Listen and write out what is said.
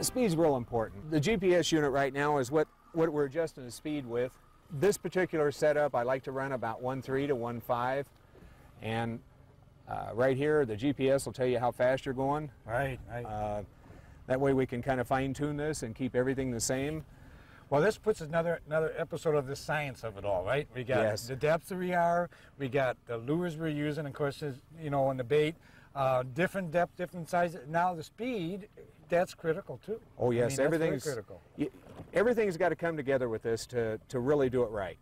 Speed's real important. The GPS unit right now is what, what we're adjusting the speed with. This particular setup, I like to run about 1.3 to 1.5. And uh, right here, the GPS will tell you how fast you're going. Right, right. Uh, that way we can kind of fine tune this and keep everything the same. Well, this puts another another episode of the science of it all, right? We got Yes. the depth we are, we got the lures we're using, of course, is, you know, on the bait, uh, different depth, different sizes. Now the speed, that's critical too. Oh I yes, mean, everything's critical. everything's got to come together with this to, to really do it right.